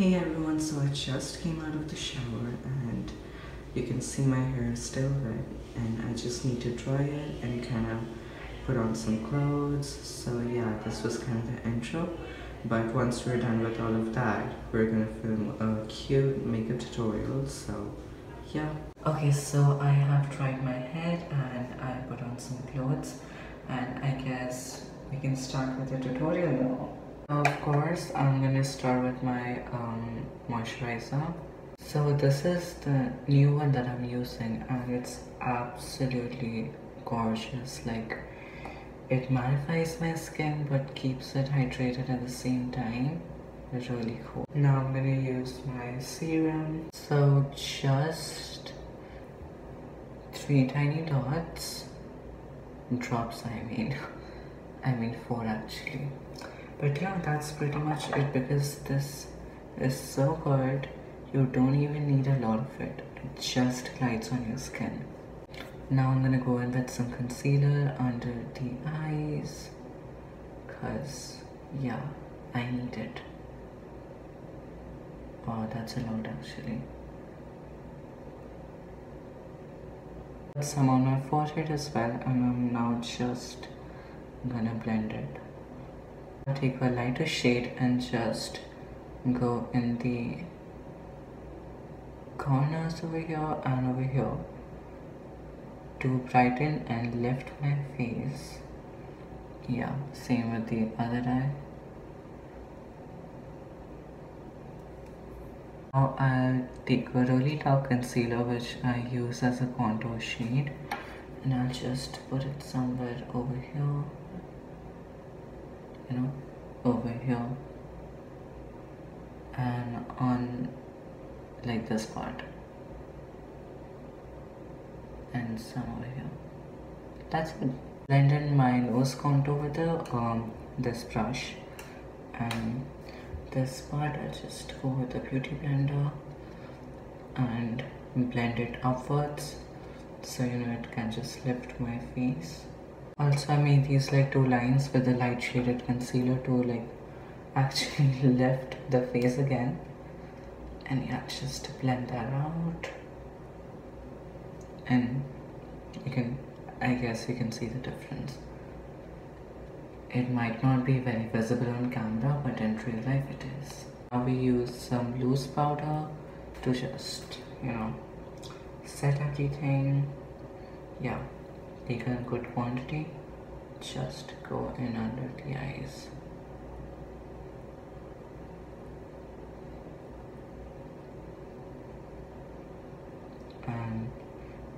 Hey everyone, so I just came out of the shower and you can see my hair is still wet and I just need to dry it and kind of put on some clothes. So yeah, this was kind of the intro. But once we're done with all of that, we're gonna film a cute makeup tutorial. So yeah. Okay, so I have dried my head and I put on some clothes and I guess we can start with the tutorial now. Of course, I'm gonna start with my um, moisturizer. So this is the new one that I'm using and it's absolutely gorgeous. Like it mattifies my skin but keeps it hydrated at the same time. It's really cool. Now I'm gonna use my serum. So just three tiny dots. Drops I mean. I mean four actually but yeah that's pretty much it because this is so good you don't even need a lot of it. It just glides on your skin. Now I'm gonna go in with some concealer under the eyes cause yeah I need it. Oh that's a lot actually. Some on my forehead as well and I'm now just gonna blend it take a lighter shade and just go in the corners over here and over here to brighten and lift my face. Yeah same with the other eye. Now I'll take a really dark concealer which I use as a contour shade and I'll just put it somewhere over here you know over here. And on like this part. And some over here. That's it. Blend in my nose contour with the um this brush. And this part I'll just go with the beauty blender. And blend it upwards. So you know it can just lift my face also I made these like two lines with the light shaded concealer to like actually lift the face again. And yeah just blend that out. And you can I guess you can see the difference. It might not be very visible on camera but in real life it is. Now we use some loose powder to just you know set everything yeah take a good quantity just go in under the eyes. And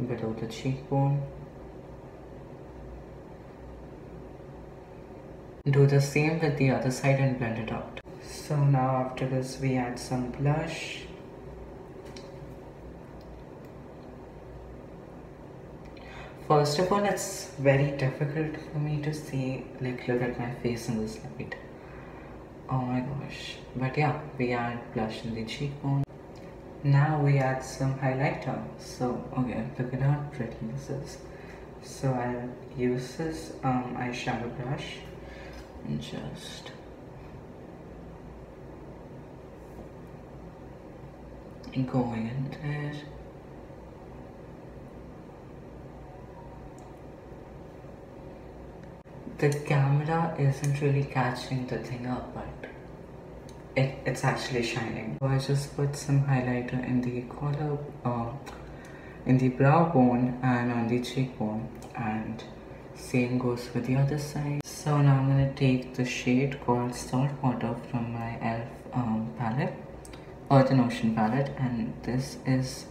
below the cheekbone. Do the same with the other side and blend it out. So now after this we add some blush First of all, it's very difficult for me to see, like, look at my face in this light. Oh my gosh. But yeah, we add blush in the cheekbone. Now we add some highlighter. So, okay, look at how pretty this is. So I'll use this um, eyeshadow brush and just going in there. The camera isn't really catching the thing up but it, it's actually shining. So I just put some highlighter in the collar uh, in the brow bone and on the cheekbone and same goes for the other side. So now I'm gonna take the shade called salt water from my elf um, palette earth and ocean palette and this is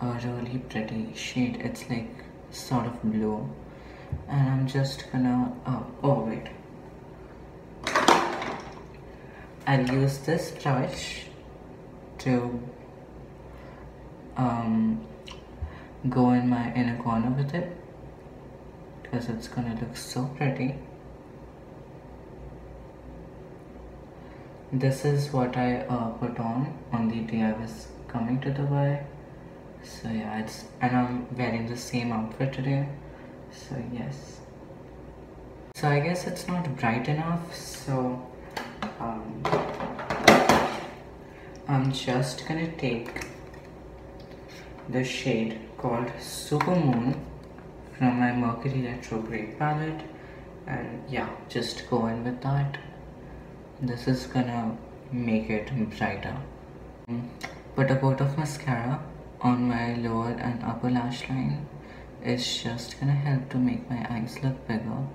a really pretty shade. It's like sort of blue and I'm just gonna uh, oh wait. I'll use this brush to um, go in my inner corner with it because it's gonna look so pretty. This is what I uh, put on on the day I was coming to Dubai. So yeah it's and I'm wearing the same outfit today so yes. So I guess it's not bright enough so um, I'm just gonna take the shade called Super Moon from my Mercury Retrograde palette and yeah just go in with that. This is gonna make it brighter. Put a coat of mascara on my lower and upper lash line it's just gonna help to make my eyes look bigger.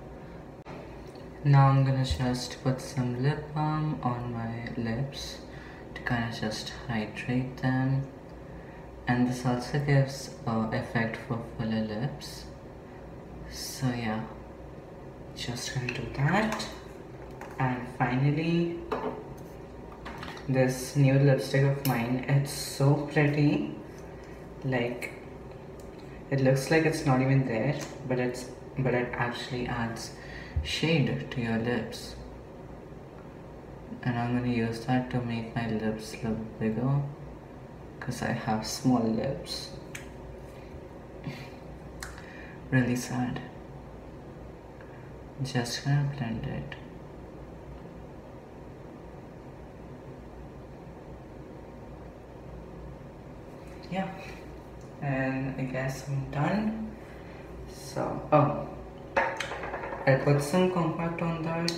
Now I'm gonna just put some lip balm on my lips to kind of just hydrate them. And this also gives uh, effect for fuller lips. So yeah just gonna do that. And finally this new lipstick of mine it's so pretty. Like it looks like it's not even there but it's but it actually adds shade to your lips. And I'm gonna use that to make my lips look bigger because I have small lips. Really sad. Just gonna blend it. Yeah and I guess I'm done. So oh I put some compact on that.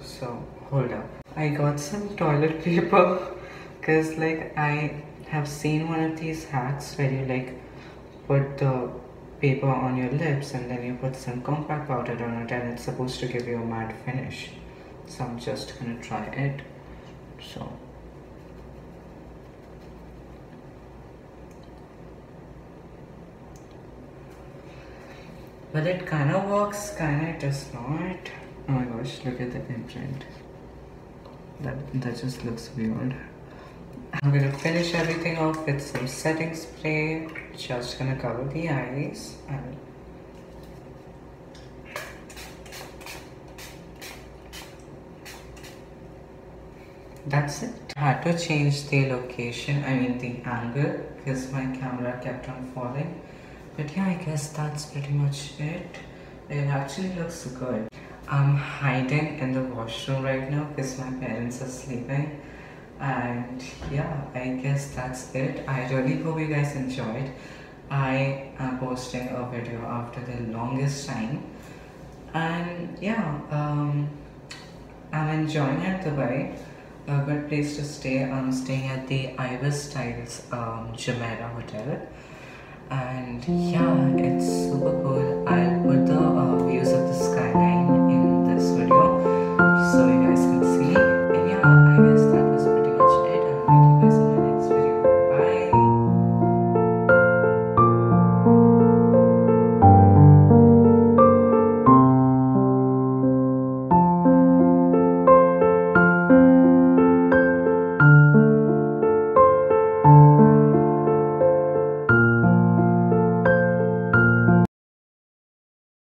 So hold up. I got some toilet paper because like I have seen one of these hacks where you like put the paper on your lips and then you put some compact powder on it and it's supposed to give you a matte finish. So I'm just gonna try it. So but it kind of works kind of does not oh my gosh look at the imprint that that just looks weird I'm gonna finish everything off with some setting spray. Just gonna cover the eyes and that's it. I had to change the location, I mean the angle because my camera kept on falling. But yeah, I guess that's pretty much it. It actually looks good. I'm hiding in the washroom right now because my parents are sleeping. And yeah i guess that's it. I really hope you guys enjoyed. I am posting a video after the longest time. And yeah um i'm enjoying it dubai a good place to stay. I'm staying at the ibis styles um jumeirah hotel and yeah it's